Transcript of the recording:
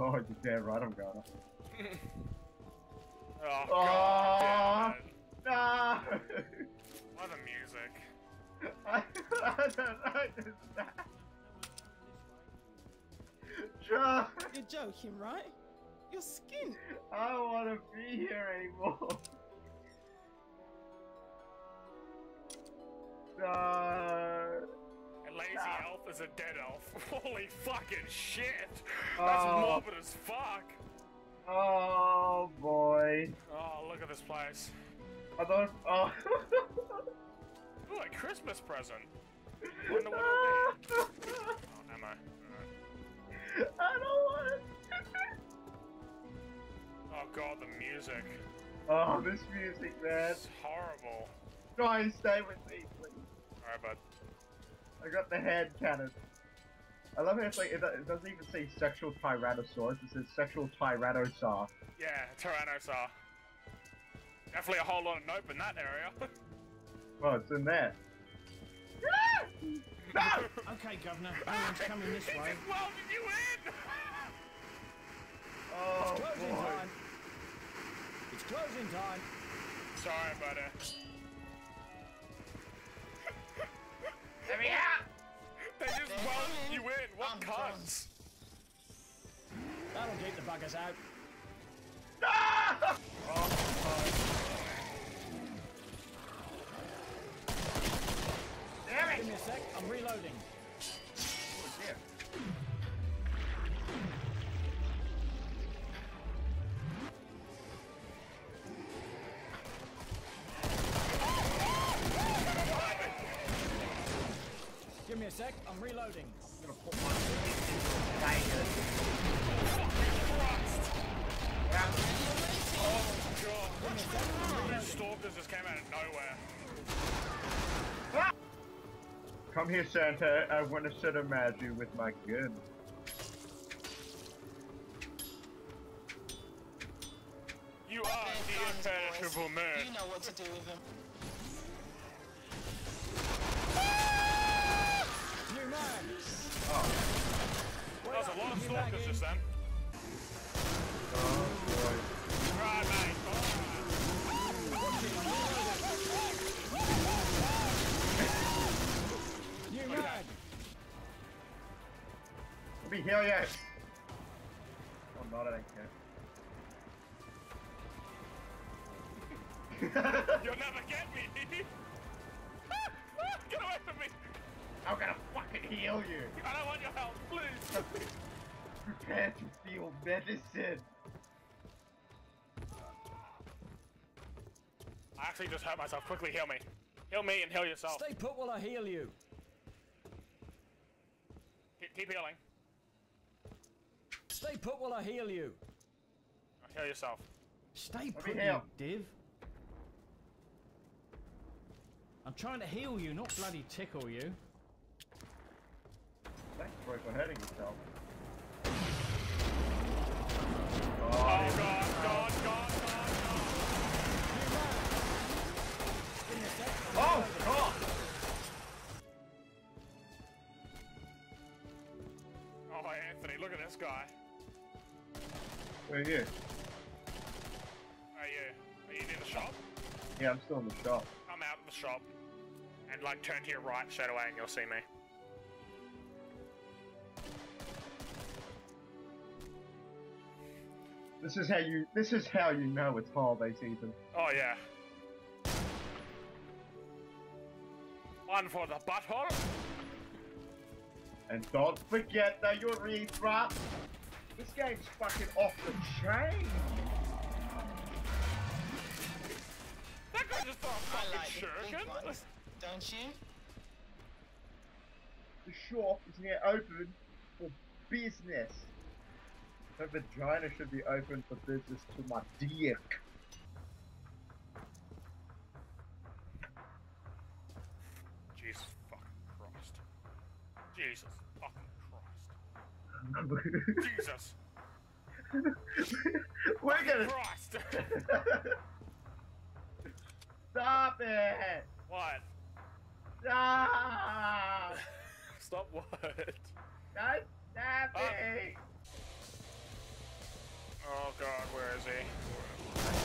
Oh, you're damn right I'm gonna. Oh, Oh. god. No! What the music. I, I don't like this. John, You're joking, right? You're skint. I don't want to be here anymore. No. A lazy elf is a dead elf. Holy fucking shit! That's Oh. morbid as fuck. Oh boy. Oh, look at this place. I thought. Oh. Ooh, a Christmas present. Wonder what it'll be. Oh, ammo. Alright. I don't want it. Oh god, the music. Oh, this music, man. It's horrible. Try and stay with me, please. Alright, bud. I got the hand cannon. I love how it's like, it, it doesn't even say sexual tyrannosaurus, it says sexual tyrannosaur. Yeah, Tyrannosaur. Definitely a whole lot of nope in that area. Well, it's in there. no! Okay, Governor, ah! no one's coming this He way. just welded you in! Oh, it's Closing boy. time. It's closing time. Sorry, buddy. You in. Cunts? That'll keep the buggers out. Damn Give me a sec, I'm reloading. Oh, dear. Give me a sec, I'm reloading. I'm gonna put my daggers. Oh god. These stalkers just came out of nowhere. Come here, Santa. I want to set a magic with my gun. You are the guns, impenetrable man. You know what to do with them. Let me heal you. Oh, not I don't care. You'll never get me! get away from me! I'm gonna fucking heal you. I don't want your help, please! Prepare to feel medicine. I actually just hurt myself. Quickly heal me. Heal me and heal yourself. Stay put while I heal you. Keep, keep healing. Stay put while I heal you. Heal yourself. Stay me put, you div. I'm trying to heal you, not bloody tickle you. Thanks, boy, for hurting yourself. Oh god, god, god, god, Give me a sec. I'm Oh. God! god! Oh, Anthony, look at this guy. Where are you? Are you? Are you near the shop? Yeah, I'm still in the shop. Come out of the shop and like turn to your right straight away and you'll see me. This is how you. This is how you know it's holiday season. Oh yeah. One for the butthole. And don't forget the urethra. This game's fucking off the chain. That guy just threw a I fucking like the big shuriken. ones, don't you? The shop is now open for business. The vagina should be open for business to my dick. Jesus fucking Christ. Jesus fucking Christ. Jesus we're gonna. Crossed. Stop it! What? Stop! Stop what? Don't stop uh... Oh god, where is he?